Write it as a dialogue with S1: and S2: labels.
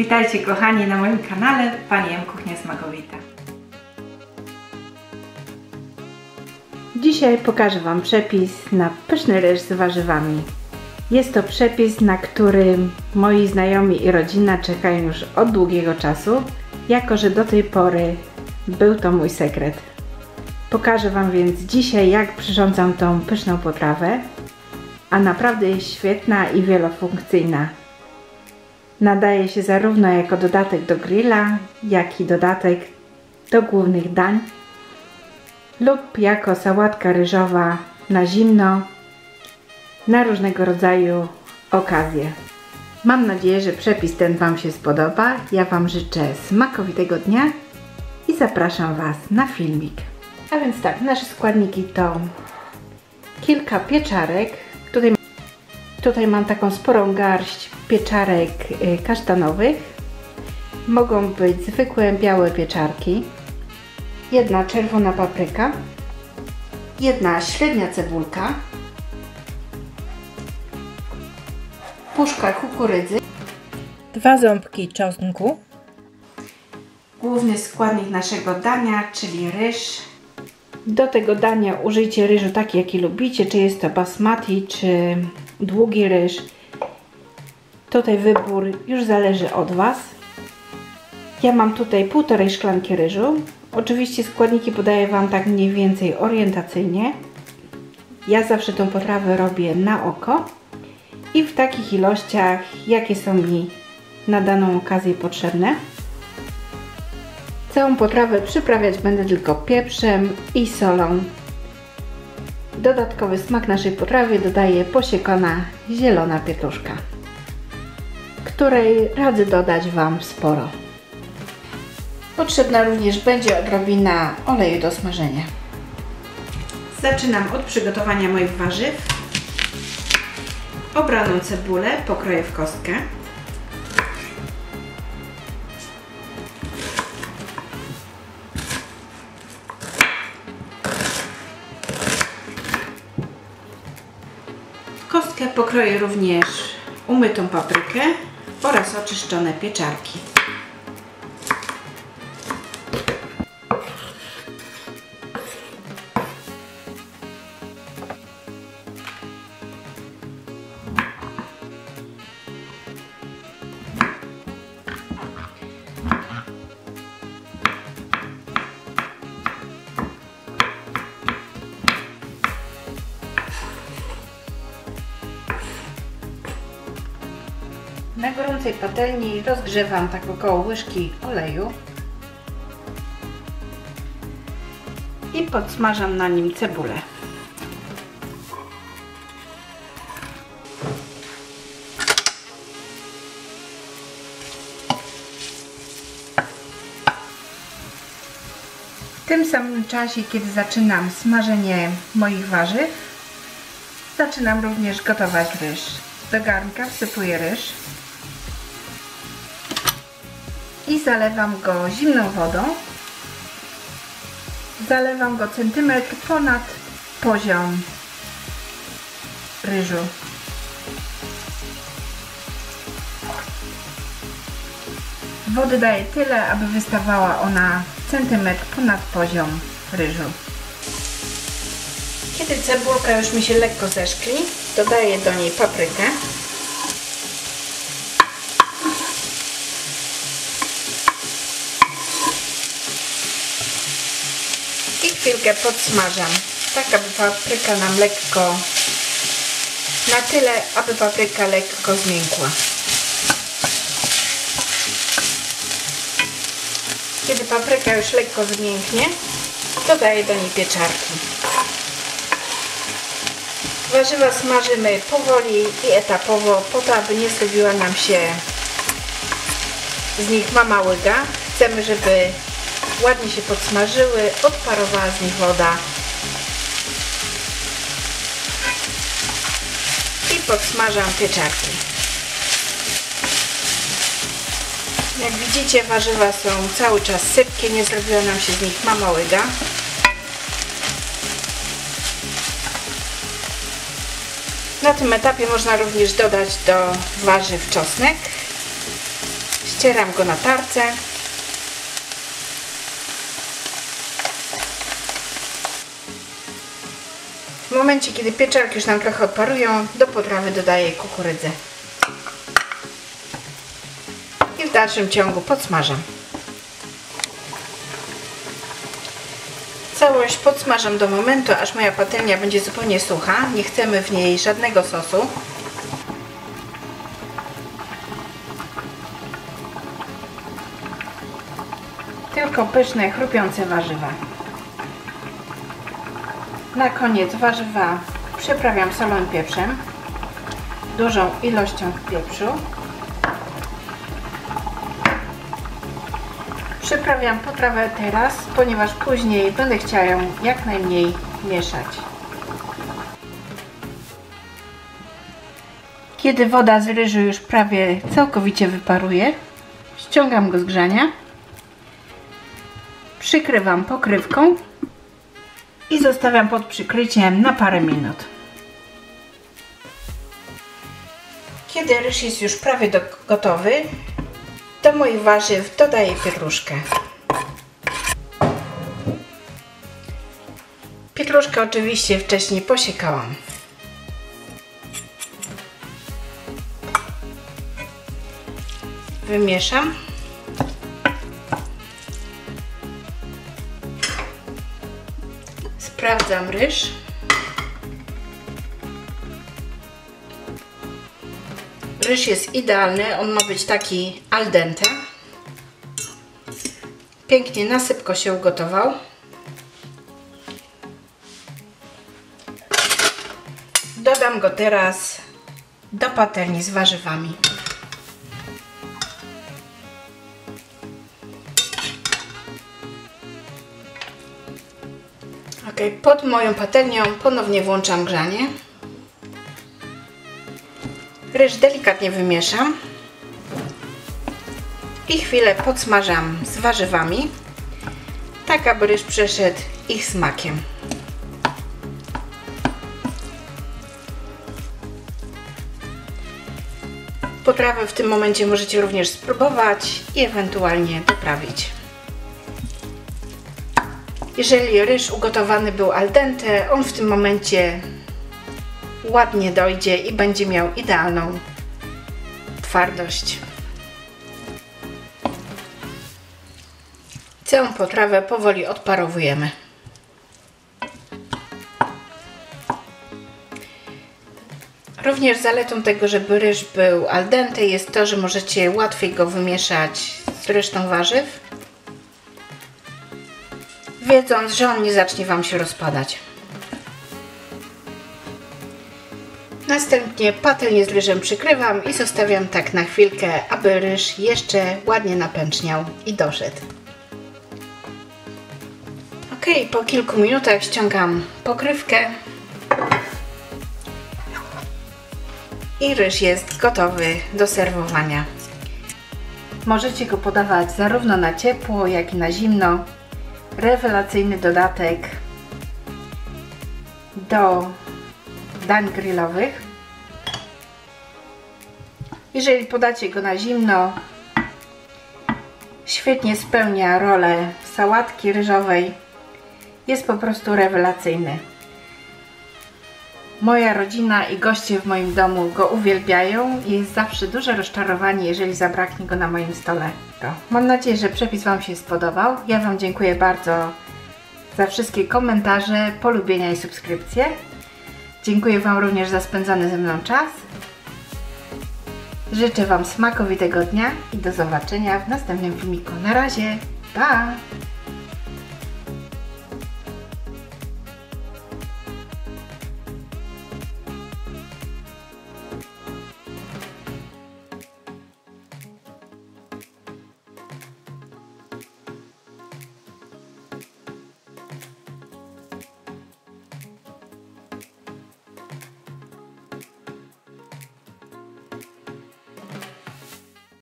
S1: Witajcie kochani na moim kanale Pani M Kuchnia Smakowita. Dzisiaj pokażę Wam przepis na pyszny ryż z warzywami. Jest to przepis, na który moi znajomi i rodzina czekają już od długiego czasu, jako że do tej pory był to mój sekret. Pokażę Wam więc dzisiaj, jak przyrządzam tą pyszną potrawę, a naprawdę jest świetna i wielofunkcyjna. Nadaje się zarówno jako dodatek do grilla, jak i dodatek do głównych dań lub jako sałatka ryżowa na zimno na różnego rodzaju okazje. Mam nadzieję, że przepis ten Wam się spodoba. Ja Wam życzę smakowitego dnia i zapraszam Was na filmik. A więc tak, nasze składniki to kilka pieczarek. Tutaj, mam taką sporą garść pieczarek y, kasztanowych. Mogą być zwykłe białe pieczarki. Jedna czerwona papryka. Jedna średnia cebulka. Puszka kukurydzy. Dwa ząbki czosnku. Główny składnik naszego dania, czyli ryż. Do tego dania użyjcie ryżu taki, jaki lubicie, czy jest to basmati, czy długi ryż. Tutaj wybór już zależy od Was. Ja mam tutaj półtorej szklanki ryżu. Oczywiście składniki podaję Wam tak mniej więcej orientacyjnie. Ja zawsze tą potrawę robię na oko i w takich ilościach, jakie są mi na daną okazję potrzebne. Całą potrawę przyprawiać będę tylko pieprzem i solą. Dodatkowy smak naszej potrawy dodaje posiekana zielona pietruszka, której radzę dodać Wam sporo. Potrzebna również będzie odrobina oleju do smażenia. Zaczynam od przygotowania moich warzyw. Obraną cebulę pokroję w kostkę. Pokroję również umytą paprykę oraz oczyszczone pieczarki. Gorącej patelni rozgrzewam tak około łyżki oleju i podsmażam na nim cebulę. W tym samym czasie, kiedy zaczynam smażenie moich warzyw, zaczynam również gotować ryż. Do garnka wsypuję ryż i zalewam go zimną wodą. Zalewam go centymetr ponad poziom ryżu. Wody daję tyle, aby wystawała ona centymetr ponad poziom ryżu. Kiedy cebulka już mi się lekko zeszkli, dodaję do niej paprykę. Chwilkę podsmażam, tak aby papryka nam lekko, na tyle, aby papryka lekko zmiękła. Kiedy papryka już lekko zmięknie, dodaję do niej pieczarki. Warzywa smażymy powoli i etapowo, po to, aby nie zrobiła nam się z nich mama łyga. Chcemy, żeby ładnie się podsmażyły, odparowała z nich woda. I podsmażam pieczarki. Jak widzicie warzywa są cały czas sypkie, nie zrobiła nam się z nich mama łyga. Na tym etapie można również dodać do warzyw czosnek. ścieram go na tarce. Momencie, kiedy pieczarki już nam trochę odparują, do potrawy dodaję kukurydzę. I w dalszym ciągu podsmażam. Całość podsmażam do momentu, aż moja patelnia będzie zupełnie sucha. Nie chcemy w niej żadnego sosu. Tylko pyszne, chrupiące warzywa. Na koniec warzywa przyprawiam solą i pieprzem. Dużą ilością pieprzu. Przyprawiam potrawę teraz, ponieważ później będę chciała ją jak najmniej mieszać. Kiedy woda z ryżu już prawie całkowicie wyparuje, ściągam go z grzania, przykrywam pokrywką i zostawiam pod przykryciem na parę minut. Kiedy ryż jest już prawie do, gotowy, do moich warzyw dodaję pietruszkę. Pietruszkę oczywiście wcześniej posiekałam. Wymieszam. Sprawdzam ryż. Ryż jest idealny, on ma być taki al dente. Pięknie nasypko się ugotował. Dodam go teraz do patelni z warzywami. Pod moją patelnią ponownie włączam grzanie. Ryż delikatnie wymieszam i chwilę podsmażam z warzywami, tak aby ryż przeszedł ich smakiem. Potrawę w tym momencie możecie również spróbować i ewentualnie doprawić. Jeżeli ryż ugotowany był al dente, on w tym momencie ładnie dojdzie i będzie miał idealną twardość. Całą potrawę powoli odparowujemy. Również zaletą tego, żeby ryż był al dente jest to, że możecie łatwiej go wymieszać z resztą warzyw, wiedząc, że on nie zacznie Wam się rozpadać. Następnie patelnię z ryżem przykrywam i zostawiam tak na chwilkę, aby ryż jeszcze ładnie napęczniał i doszedł. Ok, po kilku minutach ściągam pokrywkę i ryż jest gotowy do serwowania. Możecie go podawać zarówno na ciepło, jak i na zimno. Rewelacyjny dodatek do dań grillowych. Jeżeli podacie go na zimno, świetnie spełnia rolę sałatki ryżowej. Jest po prostu rewelacyjny. Moja rodzina i goście w moim domu go uwielbiają i jest zawsze duże rozczarowanie, jeżeli zabraknie go na moim stole. Mam nadzieję, że przepis Wam się spodobał. Ja Wam dziękuję bardzo za wszystkie komentarze, polubienia i subskrypcje. Dziękuję Wam również za spędzony ze mną czas. Życzę Wam smakowitego dnia i do zobaczenia w następnym filmiku. Na razie, pa!